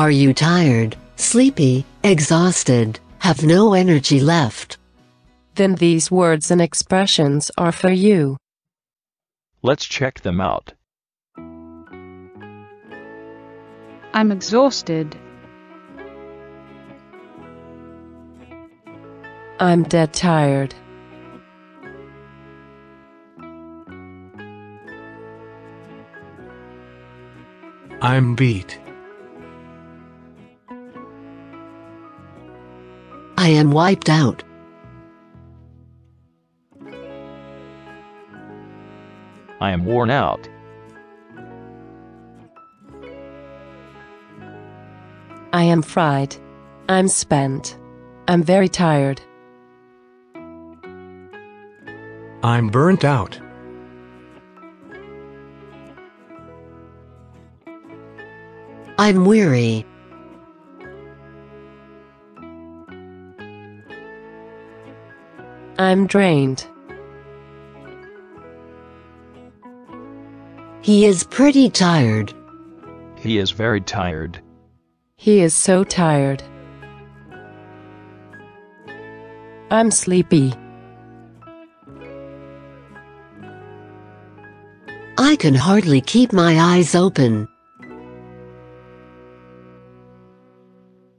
Are you tired, sleepy, exhausted, have no energy left? Then these words and expressions are for you. Let's check them out. I'm exhausted. I'm dead tired. I'm beat. I am wiped out. I am worn out. I am fried. I'm spent. I'm very tired. I'm burnt out. I'm weary. I'm drained. He is pretty tired. He is very tired. He is so tired. I'm sleepy. I can hardly keep my eyes open.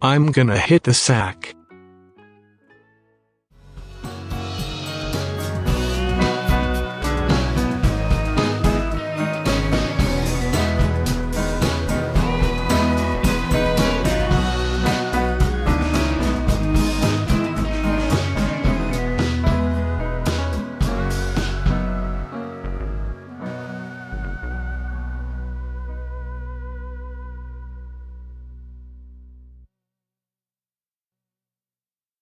I'm gonna hit the sack.